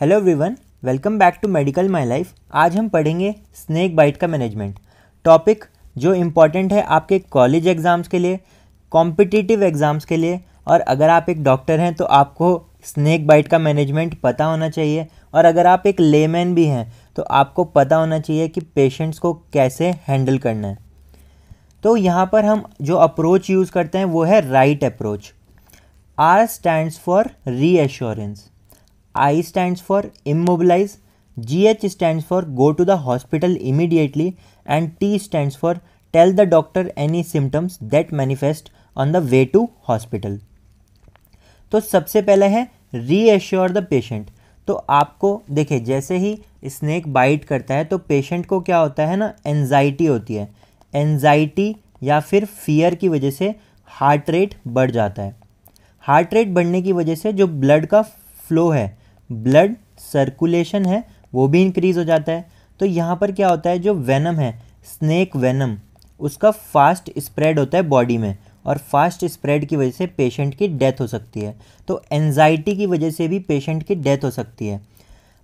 Hello everyone welcome back to medical my life आज हम पढ़ेंगे स्नेक बाइट का मैनेजमेंट टॉपिक जो इंपॉर्टेंट है आपके कॉलेज एग्ज़ाम्स के लिए कॉम्पिटिटिव एग्ज़ाम्स के लिए, और अगर आप एक डॉक्टर हैं तो आपको स्नेक बाइट का मैनेजमेंट पता होना चाहिए, और अगर आप एक लेमैन भी हैं तो आपको पता होना चाहिए कि पेशेंट्स को कैसे हैंडल करना है। तो यहाँ पर हम जो अप्रोच यूज़ करते हैं वो है right approach R stands for reassurance I stands for immobilise G H stand for go to the hospital immediately and T stand for tell the doctor any symptoms that manifest on the way to hospital तो सबसे पहले है री assure the patient तो आपको, देखिए, जैसे ही snake bite करता है तो पेशेंट को क्या होता है ना एनजाइटी होती है। एनजाइटी या फिर फियर की वजह से हार्ट रेट बढ़ जाता है। हार्ट रेट बढ़ने की वजह से जो ब्लड का फ्लो है ब्लड सर्कुलेशन है, वो भी इंक्रीज़ हो जाता है। तो यहाँ पर क्या होता है, जो वेनम है स्नेक वेनम उसका फास्ट स्प्रेड होता है बॉडी में और फास्ट स्प्रेड की वजह से पेशेंट की डेथ हो सकती है। तो एनजाइटी की वजह से भी पेशेंट की डेथ हो सकती है।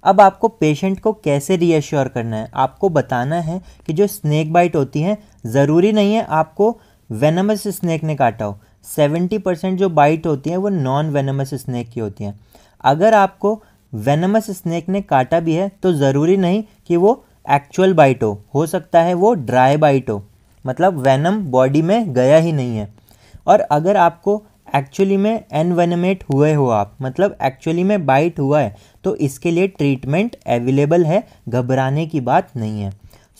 अब आपको पेशेंट को कैसे रीअश्योर करना है? आपको बताना है कि जो स्नैक बाइट होती हैं, ज़रूरी नहीं है आपको वेनमस स्नैक ने काटा हो। सेवेंटी परसेंट जो बाइट होती हैं, वो नॉन वेनमस स्नैक की होती हैं। अगर आपको वेनमस स्नेक ने काटा भी है तो ज़रूरी नहीं कि वो एक्चुअल बाइट हो। हो सकता है वो ड्राई बाइट हो। मतलब वेनम बॉडी में गया ही नहीं है। और अगर आपको एक्चुअली में एनवेनमेट हुए हो आप मतलब एक्चुअली में बाइट हुआ है तो इसके लिए ट्रीटमेंट अवेलेबल है घबराने की बात नहीं है।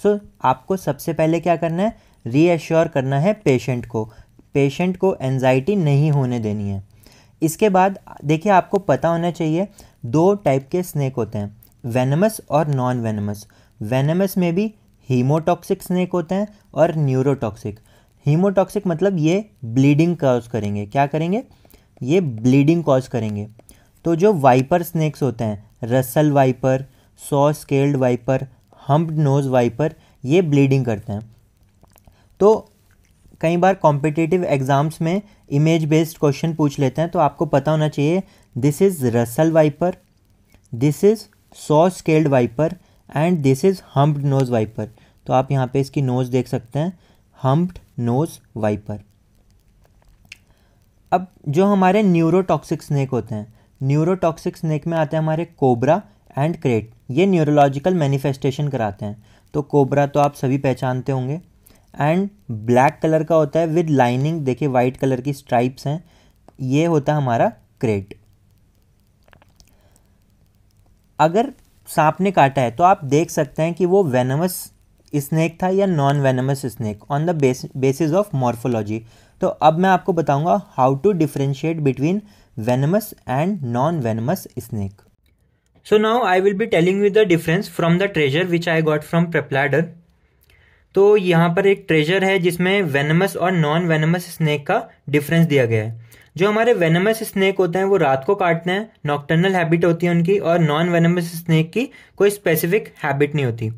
सो so, आपको सबसे पहले क्या करना है? रीएश्योर करना है पेशेंट को। पेशेंट को एनजाइटी नहीं होने देनी है। इसके बाद देखिए, आपको पता होना चाहिए, दो टाइप के स्नेक होते हैं वेनमस और नॉन वेनमस वेनमस में भी हीमोटॉक्सिक स्नेक होते हैं और न्यूरोटॉक्सिक हीमोटॉक्सिक मतलब ये ब्लीडिंग कॉज करेंगे. क्या करेंगे? ये ब्लीडिंग कॉज करेंगे. तो जो वाइपर स्नेक्स होते हैं Russell viper saw scaled viper hump nose viper ये ब्लीडिंग करते हैं. तो कई बार कॉम्पिटिटिव एग्ज़ाम्स में इमेज बेस्ड क्वेश्चन पूछ लेते हैं तो आपको पता होना चाहिए this is Russell viper this is saw scaled viper and this is humped nose viper तो आप यहाँ पे इसकी नोज़ देख सकते हैं हम्प्ड नोज़ वाइपर अब जो हमारे न्यूरोटॉक्सिक स्नेक होते हैं न्यूरोटॉक्सिक स्नेक में आते हैं हमारे कोबरा एंड क्रेट ये न्यूरोलॉजिकल मैनिफेस्टेशन कराते हैं। तो कोबरा तो आप सभी पहचानते होंगे। एंड ब्लैक कलर का होता है विद लाइनिंग, देखिए वाइट कलर की स्ट्राइप्स हैं। ये होता है हमारा क्रेट अगर सांप ने काटा है तो आप देख सकते हैं कि वो वेनमस स्नेक था या non venomous snake on the basis of morphology तो अब मैं आपको बताऊँगा how to differentiate between venomous and non venomous snake so now I will be telling you the difference from the treasure which I got from PrepLadder तो यहाँ पर एक treasure है जिसमें वेनमस और नॉन वेनमस स्नेक का difference दिया गया है। जो हमारे वेनमस स्नेक होते हैं, वो रात को काटते हैं नॉक्टर्नल हैबिट होती है उनकी, और नॉन वेनमस स्नेक की कोई स्पेसिफिक हैबिट नहीं होती।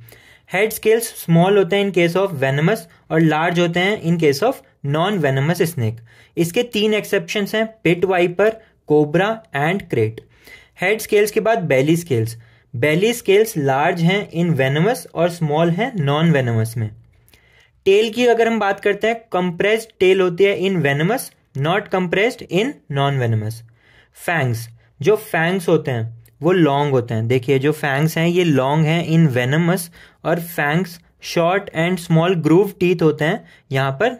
हेड स्केल्स स्मॉल होते हैं इन केस ऑफ़ वेनमस और लार्ज होते हैं in case of non venomous snake इसके तीन एक्सेप्शन हैं pit viper cobra and krait head scales के बाद belly scales belly scales large हैं इन वेनमस और स्मॉल हैं नॉन वेनमस में। टेल की अगर हम बात करते हैं कंप्रेस्ड टेल होती है in venomous not compressed in non venomous fangs जो फैंग्स होते हैं, वो लॉन्ग होते हैं। देखिए, जो फैंग्स हैं, ये लॉन्ग हैं इन वेनमस और fangs short and small groove teeth होते हैं यहाँ पर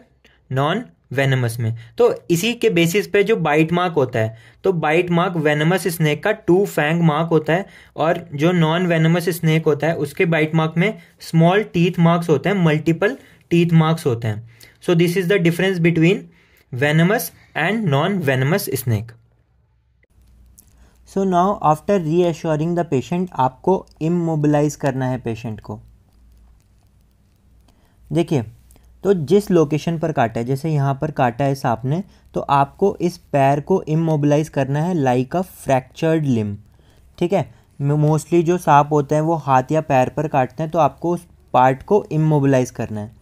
नॉन वेनमस में। तो इसी के बेसिस पे जो बाइट मार्क होता है तो बाइट मार्क वेनमस स्नेक का टू फैंग मार्क होता है और जो नॉन वेनमस स्नेक होता है, उसके बाइट मार्क में स्मॉल टीथ मार्क्स होते हैं मल्टीपल टीथ मार्क्स होते हैं। So this is the difference between venomous and non-venomous snake. So now after reassuring the patient आपको इमोबिलाइज करना है पेशेंट को। देखिए तो जिस लोकेशन पर काटा है, जैसे यहाँ पर काटा है सांप ने तो आपको इस पैर को इमोबिलाइज करना है लाइक अ फ्रैक्चर्ड लिम ठीक है? मोस्टली जो सांप होते हैं, वो हाथ या पैर पर काटते हैं तो आपको उस पार्ट को इमोबिलाइज करना है।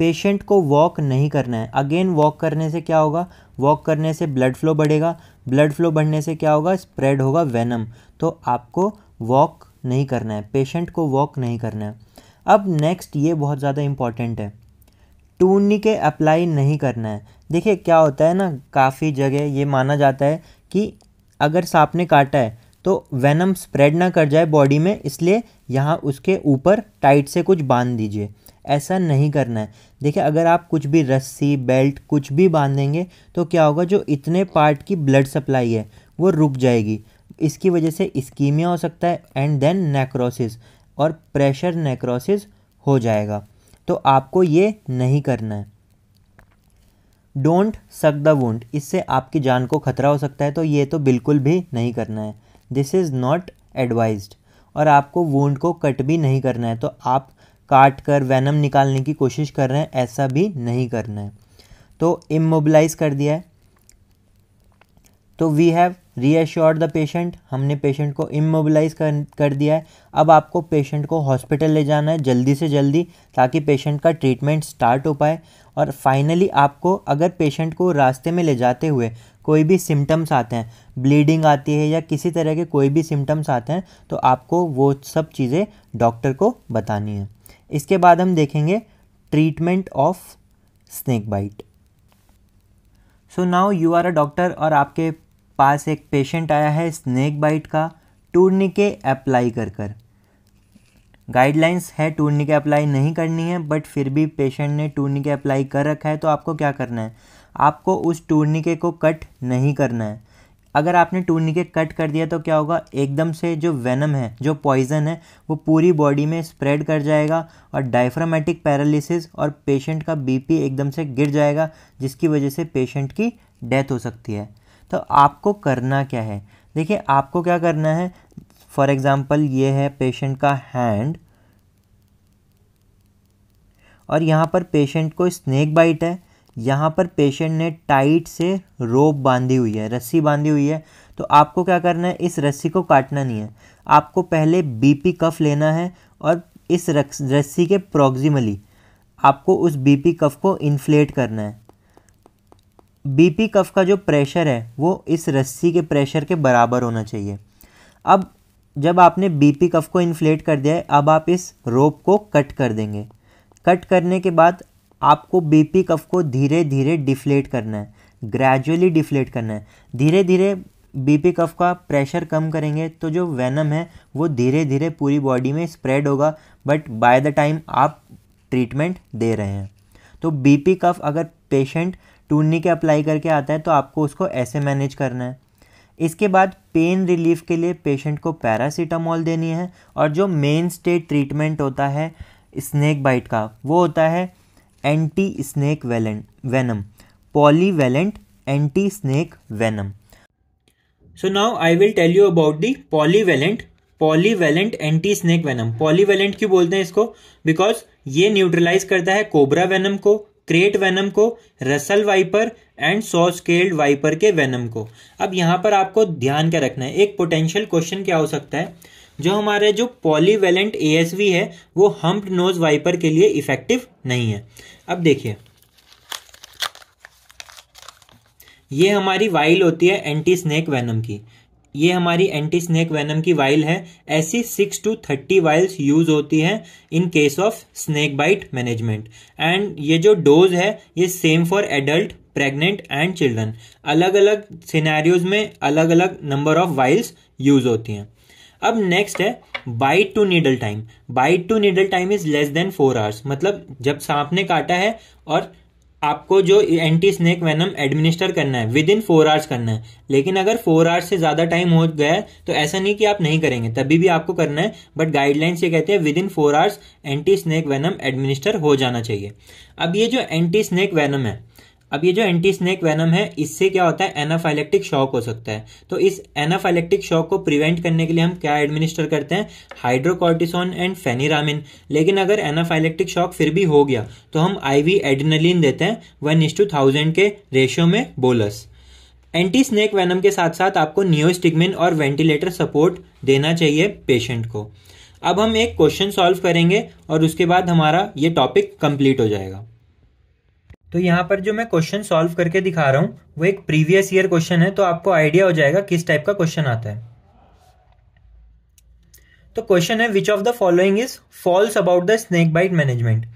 पेशेंट को वॉक नहीं करना है। अगेन, वॉक करने से क्या होगा? वॉक करने से ब्लड फ्लो बढ़ेगा। ब्लड फ्लो बढ़ने से क्या होगा? स्प्रेड होगा वेनम। तो आपको वॉक नहीं करना है। पेशेंट को वॉक नहीं करना है। अब नेक्स्ट ये बहुत ज़्यादा इंपॉर्टेंट है। टूनी के अप्लाई नहीं करना है। देखिए, क्या होता है ना, काफ़ी जगह ये माना जाता है कि अगर सांप ने काटा है तो वेनम स्प्रेड ना कर जाए बॉडी में, इसलिए यहाँ उसके ऊपर टाइट से कुछ बाँध दीजिए। ऐसा नहीं करना है। देखिए, अगर आप कुछ भी रस्सी, बेल्ट, कुछ भी बांधेंगे तो क्या होगा, जो इतने पार्ट की ब्लड सप्लाई है, वो रुक जाएगी। इसकी वजह से स्कीमिया हो सकता है एंड देन नेक्रोसिस और प्रेशर नेक्रोसिस हो जाएगा। तो आपको ये नहीं करना है। डोंट सक द वुंड इससे आपकी जान को खतरा हो सकता है तो ये तो बिल्कुल भी नहीं करना है। दिस इज़ नॉट एडवाइज्ड और आपको वुंड को कट भी नहीं करना है तो आप काट कर वैनम निकालने की कोशिश कर रहे हैं, ऐसा भी नहीं करना है। तो इमोबलाइज कर दिया है। तो we have reassured the patient हमने पेशेंट को इमोबलाइज कर कर दिया है। अब आपको पेशेंट को हॉस्पिटल ले जाना है, जल्दी से जल्दी, ताकि पेशेंट का ट्रीटमेंट स्टार्ट हो पाए। और फाइनली आपको, अगर पेशेंट को रास्ते में ले जाते हुए कोई भी सिम्टम्स आते हैं ब्लीडिंग आती है या किसी तरह के कोई भी सिम्टम्स आते हैं तो आपको वो सब चीज़ें डॉक्टर को बतानी है। इसके बाद हम देखेंगे treatment of snake bite so now you are a doctor और आपके पास एक पेशेंट आया है स्नेक बाइट का टूर्निके अप्लाई कर कर। गाइडलाइंस है टूर्निके अप्लाई नहीं करनी है बट फिर भी पेशेंट ने टूर्निके अप्लाई कर रखा है तो आपको क्या करना है? आपको उस टूर्निके को कट नहीं करना है। अगर आपने टूर्निके कट कर दिया तो क्या होगा? एकदम से जो वेनम है, जो पॉइज़न है, वो पूरी बॉडी में स्प्रेड कर जाएगा और डायफ्रामेटिक पैरालिसिस और पेशेंट का बीपी एकदम से गिर जाएगा, जिसकी वजह से पेशेंट की डेथ हो सकती है। तो आपको करना क्या है? देखिए, आपको क्या करना है? फॉर एग्ज़ाम्पल ये है पेशेंट का हैंड और यहाँ पर पेशेंट को स्नेक बाइट है। यहाँ पर पेशेंट ने टाइट से रोप बांधी हुई है, रस्सी बांधी हुई है। तो आपको क्या करना है? इस रस्सी को काटना नहीं है। आपको पहले बीपी कफ लेना है और इस रस्सी के प्रॉक्सिमली आपको उस बीपी कफ को इन्फ्लेट करना है। बीपी कफ का जो प्रेशर है, वो इस रस्सी के प्रेशर के बराबर होना चाहिए। अब जब आपने बीपी कफ को इन्फ्लेट कर दिया है, अब आप इस रोप को कट कर देंगे। कट करने के बाद आपको बीपी कफ को धीरे धीरे डिफ्लेट करना है ग्रेजुअली डिफ्लेट करना है। धीरे धीरे बीपी कफ का प्रेशर कम करेंगे तो जो वेनम है, वो धीरे धीरे पूरी बॉडी में स्प्रेड होगा बट बाय द टाइम आप ट्रीटमेंट दे रहे हैं। तो बीपी कफ अगर पेशेंट टूनी के अप्लाई करके आता है तो आपको उसको ऐसे मैनेज करना है। इसके बाद पेन रिलीफ के लिए पेशेंट को पैरासीटामोल देनी है, और जो मेन स्टेट ट्रीटमेंट होता है स्नैक बाइट का, वो होता है anti snake valent anti snake venom so now I will tell you about the polyvalent polyvalent anti snake venom polyvalent क्यों बोलते हैं इसको? बिकॉज़ ये न्यूट्रलाइज करता है कोबरा वेनम को क्रेट वेनम को Russell viper and saw scaled viper के वेनम को. अब यहाँ पर आपको ध्यान क्या रखना है? एक पोटेंशियल क्वेश्चन क्या हो सकता है? जो हमारे जो पॉलीवेलेंट एएसवी है, वो हम्प नोज़ वाइपर के लिए इफ़ेक्टिव नहीं है। अब देखिए। ये हमारी वाइल होती है एंटी स्नेक वेनम की। ये हमारी एंटी स्नेक वेनम की वाइल है। ऐसी six to thirty vials use होती हैं in case of snake bite management and ये जो डोज है, ये same for adult pregnant and children अलग अलग सिनेरियोज में अलग अलग नंबर ऑफ़ वाइल्स यूज़ होती हैं। अब नेक्स्ट है bite to needle time bite to needle time is less than four hours मतलब जब सांप ने काटा है और आपको जो एंटी स्नेक वेनम एडमिनिस्टर करना है विद इन फोर आवर्स करना है। लेकिन अगर फोर आवर्स से ज़्यादा टाइम हो गया है तो ऐसा नहीं कि आप नहीं करेंगे। तभी भी आपको करना है बट गाइडलाइंस ये कहते हैं within four hours anti snake venom administer हो जाना चाहिए। अब ये जो एंटी स्नेक वेनम है अब ये जो एंटी स्नेक वेनम है, इससे क्या होता है? एनाफाइलेक्टिक शॉक हो सकता है। तो इस एनाफाइलेक्टिक शॉक को प्रिवेंट करने के लिए हम क्या एडमिनिस्टर करते हैं? हाइड्रोकॉर्टिसोन एंड फेनिरामिन लेकिन अगर एनाफाइलेक्टिक शॉक फिर भी हो गया तो हम आईवी एडिनलिन देते हैं, वन इज़ टू थाउज़ेंड के रेशियो में बोलस एंटी स्नेक वेनम के साथ साथ आपको नियोस्टिगमिन और वेंटिलेटर सपोर्ट देना चाहिए पेशेंट को। अब हम एक क्वेश्चन सॉल्व करेंगे और उसके बाद हमारा ये टॉपिक कंप्लीट हो जाएगा। तो यहाँ पर जो मैं क्वेश्चन सॉल्व करके दिखा रहा हूँ, वो एक प्रीवियस ईयर क्वेश्चन है तो आपको आइडिया हो जाएगा किस टाइप का क्वेश्चन आता है। तो क्वेश्चन है which of the following is false about the snake bite management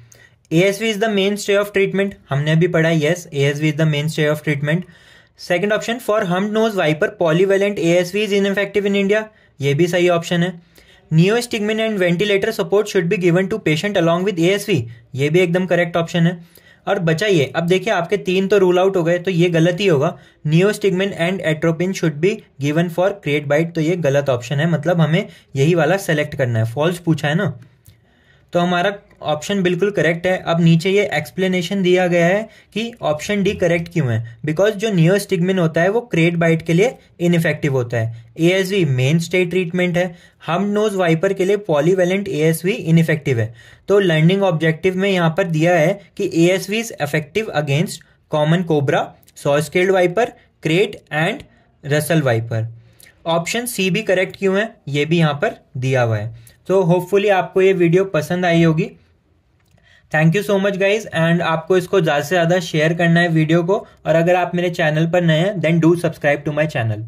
ASV is the mainstay of treatment हमने अभी पढ़ा yes ASV is the mainstay of treatment second option for hump nose viper polyvalent ASV is ineffective in India ये भी सही option है। Neostigmine and ventilator support should be given to patient along with ASV ये भी एकदम correct option है। और बचाइए। अब देखिए, आपके तीन तो रूल आउट हो गए तो ये गलत ही होगा। Neostigmine and atropine should be given for krait bite तो ये गलत ऑप्शन है। मतलब हमें यही वाला सेलेक्ट करना है। फॉल्स पूछा है ना? तो हमारा ऑप्शन बिल्कुल करेक्ट है। अब नीचे ये एक्सप्लेनेशन दिया गया है कि ऑप्शन डी करेक्ट क्यों है? बिकॉज़ जो नियोस्टिगमिन होता है, वो क्रेट बाइट के लिए इनफेक्टिव होता है। एएसवी मेन स्टे ट्रीटमेंट है। हम नोज़ वाइपर के लिए polyvalent A S V ineffective है। तो लर्निंग ऑब्जेक्टिव में यहाँ पर दिया है कि A S V is effective against common cobra saw scaled viper krait and Russell viper option C भी करेक्ट क्यों है? ये भी यहाँ पर दिया हुआ है। तो होपफुली आपको ये वीडियो पसंद आई होगी। Thank you so much guys and आपको इसको ज़्यादा से ज़्यादा शेयर करना है वीडियो को। और अगर आप मेरे चैनल पर नए हैं then do subscribe to my channel